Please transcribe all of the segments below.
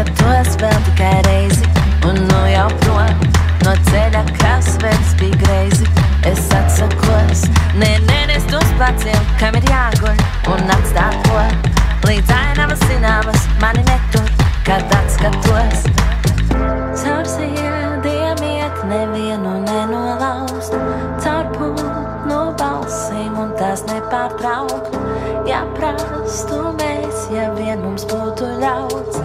ka tu esi vēl tikai reizi, un nu jau prom no ceļa, kas veids bija greizi. Es atsakos, nē, nē, es tos paciem, kam ir jāguļ un atstāko. Līdz ainavas zināmas mani netur, kad atskatos. Caur sēdiem iet nevienu nenolaust, caur pulnu balsīm un tās nepārtraukt. Ja prastu mēs, ja vien mums būtu ļauts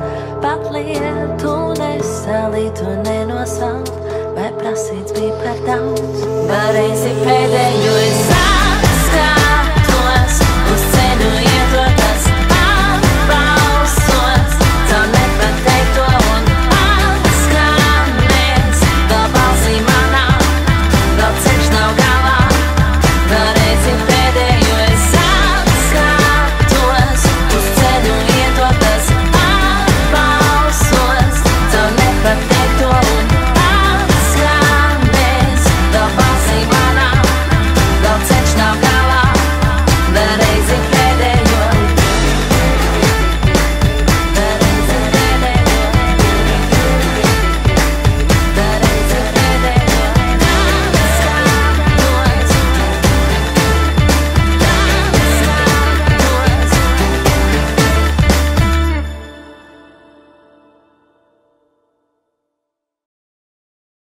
pat lietu nesalīt un nenosaukt, vai prasīts bija par daudz. Pareizi pēdējo